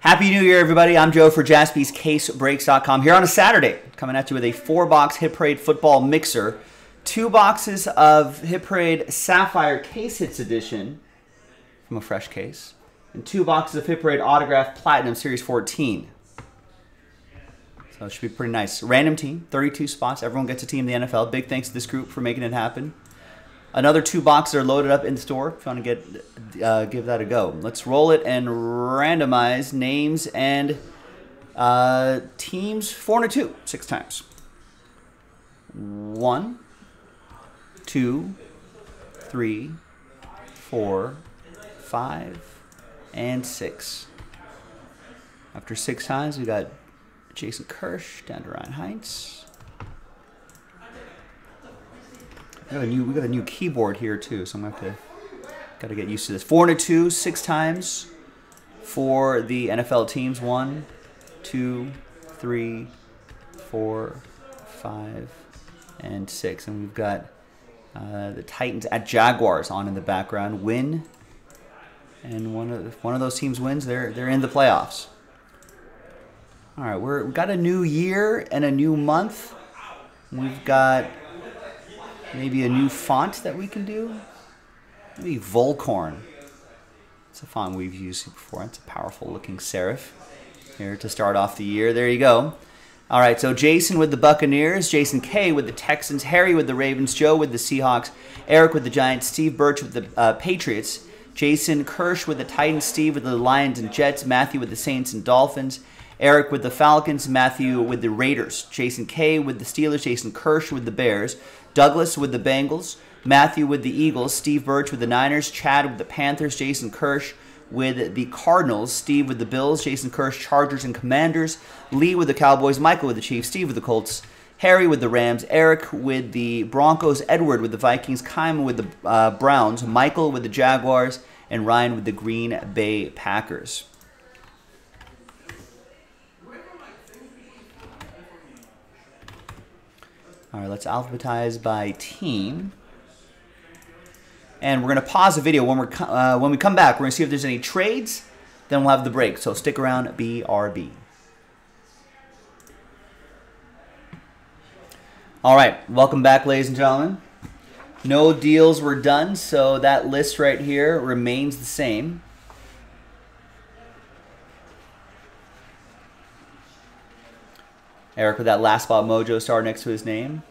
Happy New Year, everybody. I'm Joe for jaspyscasebreaks.com here on a Saturday, coming at you with a four box Hit Parade football mixer, two boxes of Hit Parade Sapphire Case Hits Edition from a fresh case, and two boxes of Hit Parade Autograph Platinum Series 14. So it should be pretty nice. Random team, 32 spots. Everyone gets a team in the NFL. Big thanks to this group for making it happen. Another two boxes are loaded up in store. If you want to get uh, give that a go, let's roll it and randomize names and uh, teams four and two six times. One, two, three, four, five, and six. After six times, we got Jason Kirsch down to Ryan Heinz. We got a new we got a new keyboard here too, so I'm gonna have to gotta get used to this. Four and a two, six times for the NFL teams. One, two, three, four, five, and six. And we've got uh, the Titans at Jaguars on in the background. Win, and one of if one of those teams wins, they're they're in the playoffs. All right, we're we got a new year and a new month. We've got Maybe a new font that we can do? Maybe Vollkorn. It's a font we've used before. It's a powerful looking serif here to start off the year. There you go. All right, so Jason with the Buccaneers, Jason K with the Texans, Harry with the Ravens, Joe with the Seahawks, Eric with the Giants, Steve Birch with the uh, Patriots, Jason Kirsch with the Titans, Steve with the Lions and Jets, Matthew with the Saints and Dolphins, Eric with the Falcons, Matthew with the Raiders, Jason K with the Steelers, Jason Kirsch with the Bears, Douglas with the Bengals, Matthew with the Eagles, Steve Birch with the Niners, Chad with the Panthers, Jason Kirsch with the Cardinals, Steve with the Bills, Jason Kirsch, Chargers and Commanders, Lee with the Cowboys, Michael with the Chiefs, Steve with the Colts, Harry with the Rams, Eric with the Broncos, Edward with the Vikings, Kyle with the uh, Browns, Michael with the Jaguars, and Ryan with the Green Bay Packers. All right, let's alphabetize by team. And we're going to pause the video. When, we're, uh, when we come back, we're going to see if there's any trades. Then we'll have the break. So stick around, BRB. All right, welcome back, ladies and gentlemen. No deals were done, so that list right here remains the same. Eric with that last spot mojo star next to his name.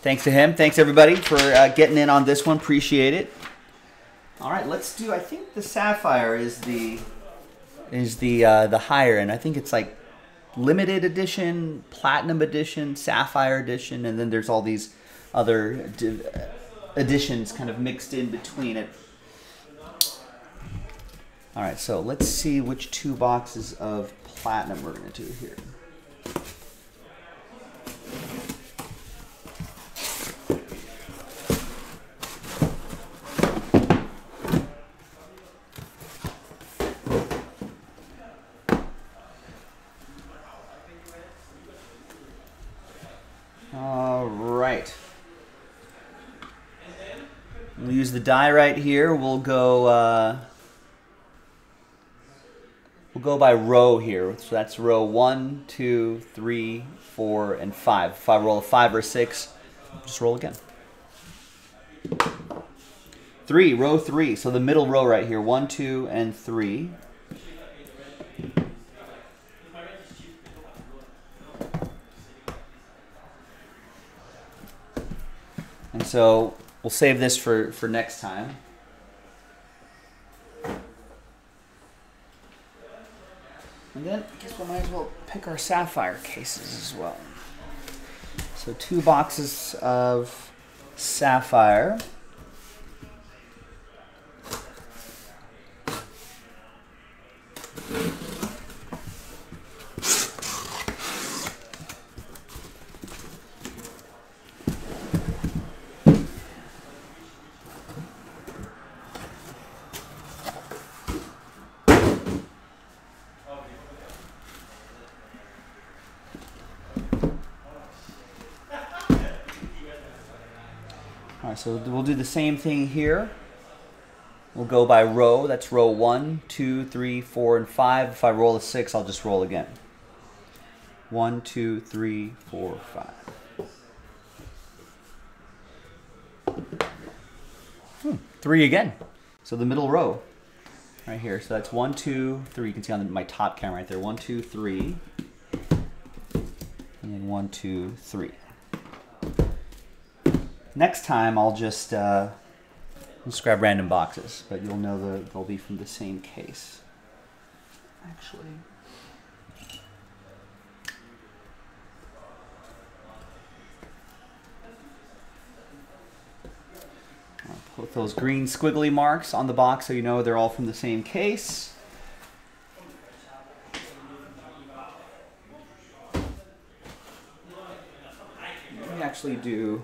Thanks to him. Thanks everybody for uh, getting in on this one. Appreciate it. All right, let's do. I think the sapphire is the is the uh, the higher end. I think it's like limited edition, platinum edition, sapphire edition, and then there's all these other editions kind of mixed in between it. All right, so let's see which two boxes of platinum we're to do here. The die right here. We'll go. Uh, we'll go by row here. So that's row one, two, three, four, and five. If I roll a five or six, just roll again. Three, row three. So the middle row right here. One, two, and three. And so We'll save this for, for next time. And then I guess we might as well pick our sapphire cases as well. So two boxes of sapphire. So we'll do the same thing here. We'll go by row. That's row one, two, three, four, and five. If I roll a six, I'll just roll again. One, two, three, four, five. Hmm, three again. So the middle row, right here. So that's one, two, three. You can see on my top camera right there. One, two, three. And then one, two, three. Next time, I'll just uh, let's grab random boxes, but you'll know that they'll be from the same case. Actually. I'll put those green squiggly marks on the box so you know they're all from the same case. Actually do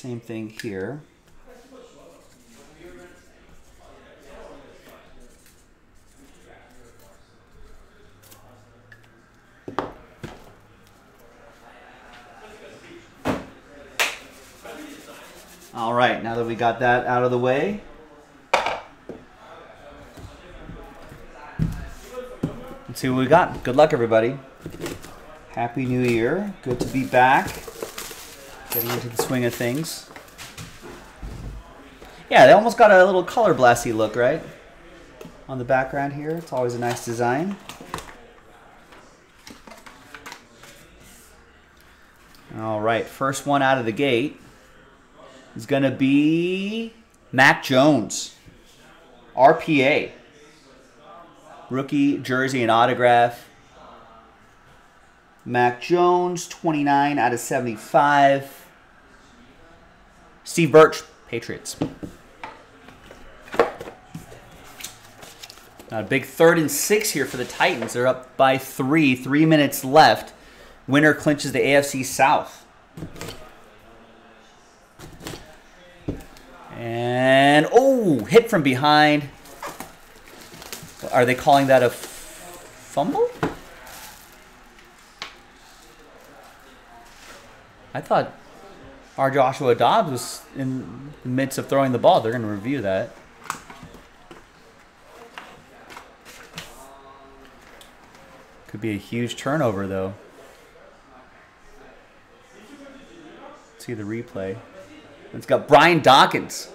Same thing here. All right, now that we got that out of the way, let's see what we got. Good luck, everybody. Happy New Year. Good to be back. Getting into the swing of things. Yeah, they almost got a little color blasty look, right? On the background here. It's always a nice design. All right, first one out of the gate is going to be Mac Jones. RPA. Rookie jersey and autograph. Mac Jones, 29 out of 75. Steve Birch, Patriots. A big third and six here for the Titans. They're up by three, three minutes left. Winner clinches the AFC South. And, oh, hit from behind. Are they calling that a fumble? I thought our Joshua Dobbs was in the midst of throwing the ball. They're going to review that. Could be a huge turnover, though. Let's see the replay. It's got Brian Dawkins.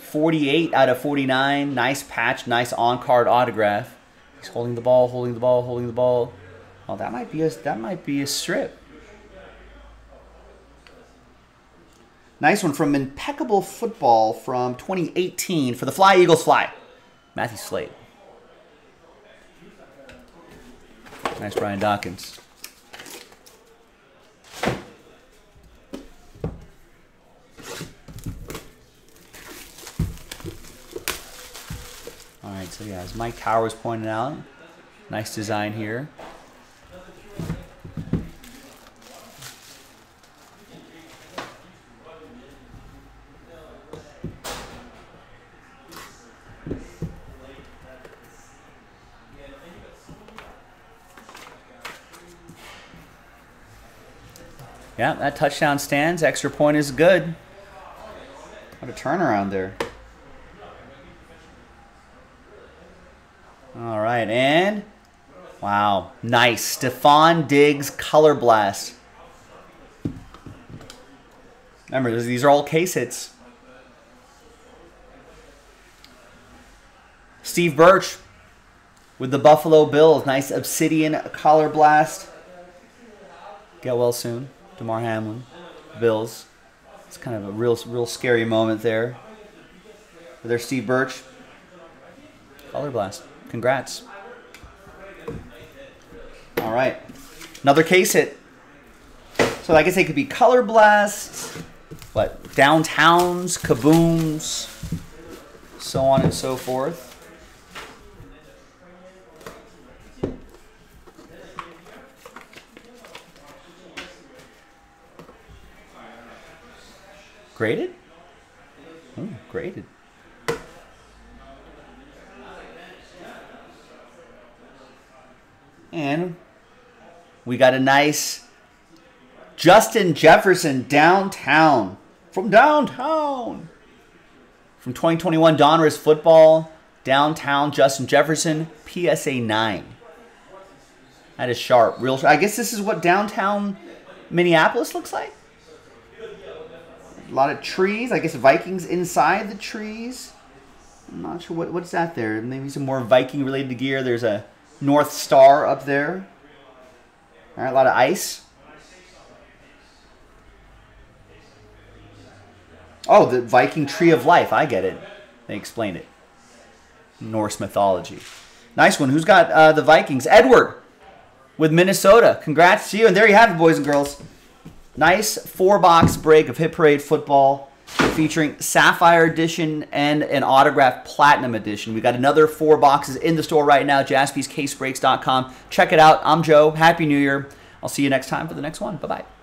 48 out of 49. Nice patch, nice on-card autograph. He's holding the ball, holding the ball, holding the ball. Oh, that might be a that might be a strip. Nice one from Impeccable Football from 2018 for the Fly Eagles Fly. Matthew Slade. Nice Brian Dawkins. All right, so yeah, as Mike Towers pointed out, nice design here. Yeah, that touchdown stands. Extra point is good. What a turnaround there. All right, and wow, nice. Stefon Diggs color blast. Remember, these are all case hits. Steve Birch with the Buffalo Bills. Nice obsidian color blast. Get well soon. Damar Hamlin, Bills. It's kind of a real, real scary moment there. But there's Steve Birch. Color blast. Congrats. All right. Another case hit. So I guess they could be color blasts, what, downtowns, kabooms, so on and so forth. Graded? Oh, graded. And we got a nice Justin Jefferson, downtown. From downtown. From 2021 Donruss Football, downtown Justin Jefferson, PSA 9. That is sharp. Real Sharp. I guess this is what downtown Minneapolis looks like. A lot of trees. I guess Vikings inside the trees. I'm not sure what what's that there. Maybe some more Viking related gear. There's a North Star up there. All right, a lot of ice. Oh, the Viking Tree of Life. I get it. They explain it. Norse mythology. Nice one. Who's got uh, the Vikings? Edward with Minnesota. Congrats to you. And there you have it, boys and girls. Nice four box break of Hit Parade football featuring Sapphire Edition and an autographed Platinum Edition. We got another four boxes in the store right now, jaspyscasebreaks.com. Check it out. I'm Joe. Happy New Year. I'll see you next time for the next one. Bye bye.